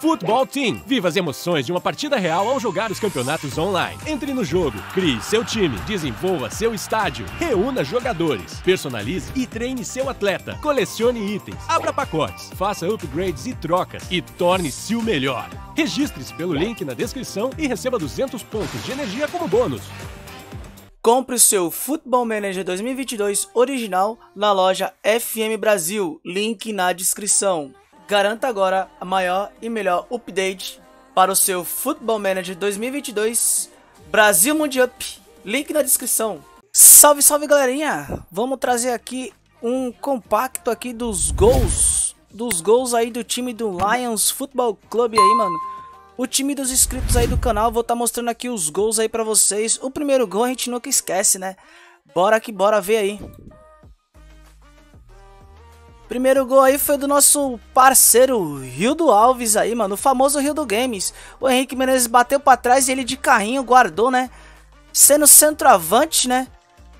Futebol Team. Viva as emoções de uma partida real ao jogar os campeonatos online. Entre no jogo, crie seu time, desenvolva seu estádio, reúna jogadores, personalize e treine seu atleta, colecione itens, abra pacotes, faça upgrades e trocas e torne-se o melhor. Registre-se pelo link na descrição e receba 200 pontos de energia como bônus. Compre o seu Football Manager 2022 original na loja FM Brasil, link na descrição. Garanta agora a maior e melhor update para o seu Football Manager 2022 Brasil Mundial. Link na descrição. Salve, salve galerinha! Vamos trazer aqui um compacto aqui dos gols, dos gols aí do time do Lions Football Club aí, mano. O time dos inscritos aí do canal, vou estar tá mostrando aqui os gols aí pra vocês. O primeiro gol a gente nunca esquece, né? Bora que bora ver aí. Primeiro gol aí foi do nosso parceiro Rildo Alves aí, mano. O famoso Rildo Games. O Henrique Menezes bateu pra trás e ele de carrinho guardou, né? Sendo centroavante, né?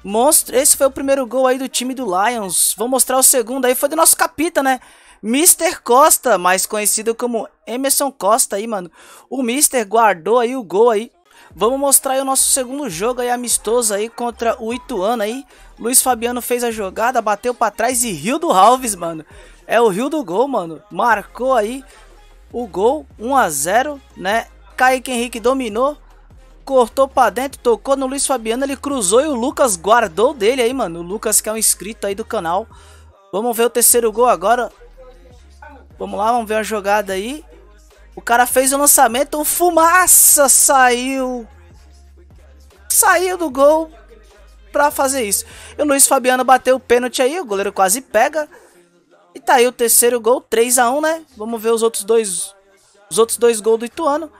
Monstro. Esse foi o primeiro gol aí do time do Lions. Vou mostrar o segundo aí. Foi do nosso capita, né? Mr. Costa, mais conhecido como Emerson Costa aí, mano. O Mr. guardou aí o gol aí. Vamos mostrar aí o nosso segundo jogo aí amistoso aí contra o Ituano aí. Luiz Fabiano fez a jogada, bateu para trás e Rio do Alves, mano. É o Rio do gol, mano. Marcou aí o gol, 1 a 0, né? Kaique Henrique dominou, cortou para dentro, tocou no Luiz Fabiano, ele cruzou e o Lucas guardou dele aí, mano. O Lucas que é um inscrito aí do canal. Vamos ver o terceiro gol agora. Vamos lá, vamos ver a jogada aí. O cara fez o lançamento, o Fumaça saiu. Saiu do gol pra fazer isso. E o Luiz Fabiano bateu o pênalti aí, o goleiro quase pega. E tá aí o terceiro gol, 3 a 1 né? Vamos ver os outros dois os outros dois gols do Ituano.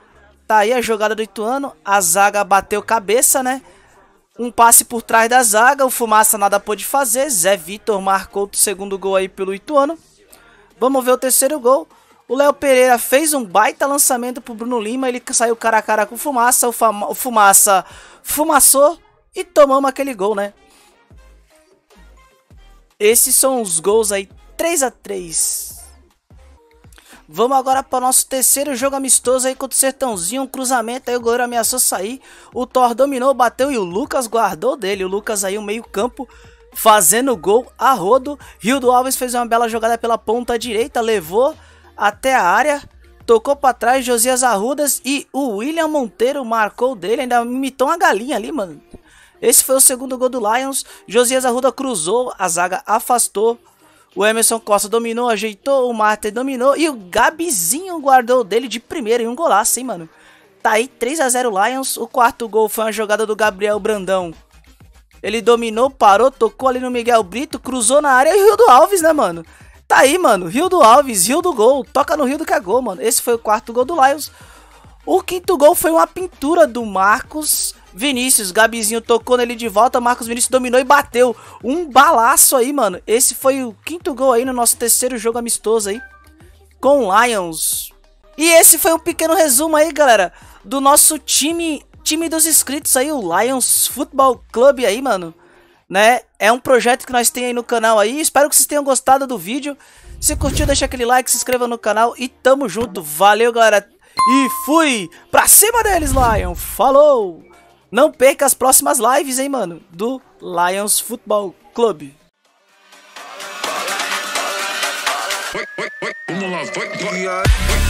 Tá aí a jogada do Ituano, a zaga bateu cabeça, né? Um passe por trás da zaga, o Fumaça nada pôde fazer. Zé Vitor marcou o segundo gol aí pelo Ituano. Vamos ver o terceiro gol. O Léo Pereira fez um baita lançamento pro Bruno Lima, ele saiu cara a cara com Fumaça, o, o Fumaça fumaçou e tomamos aquele gol, né? Esses são os gols aí, 3 a 3 Vamos agora para o nosso terceiro jogo amistoso aí contra o Sertãozinho. Um cruzamento aí, o goleiro ameaçou sair. O Thor dominou, bateu e o Lucas guardou dele. O Lucas aí, o meio-campo, fazendo gol a rodo. Rio do Alves fez uma bela jogada pela ponta direita, levou até a área. Tocou para trás Josias Arrudas e o William Monteiro marcou dele. Ainda imitou uma galinha ali, mano. Esse foi o segundo gol do Lions. Josias Arruda cruzou, a zaga afastou. O Emerson Costa dominou, ajeitou, o Martin dominou e o Gabizinho guardou dele de primeira em um golaço, hein, mano. Tá aí 3 a 0 Lions. O quarto gol foi uma jogada do Gabriel Brandão. Ele dominou, parou, tocou ali no Miguel Brito, cruzou na área e o Rio do Alves, né, mano? Tá aí, mano. Rio do Alves, Rio do Gol. Toca no Rio do Cagou, mano. Esse foi o quarto gol do Lions. O quinto gol foi uma pintura do Marcos Vinícius, Gabizinho tocou nele de volta, Marcos Vinícius dominou e bateu. Um balaço aí, mano. Esse foi o quinto gol aí no nosso terceiro jogo amistoso aí. Com Lions. E esse foi um pequeno resumo aí, galera. Do nosso time, time dos inscritos aí, o Lions Football Club aí, mano. Né? É um projeto que nós temos aí no canal aí. Espero que vocês tenham gostado do vídeo. Se curtiu, deixa aquele like, se inscreva no canal e tamo junto. Valeu, galera. E fui pra cima deles, Lion. Falou! Não perca as próximas lives, hein, mano, do Lions Football Club. Vamos lá, vai, vai.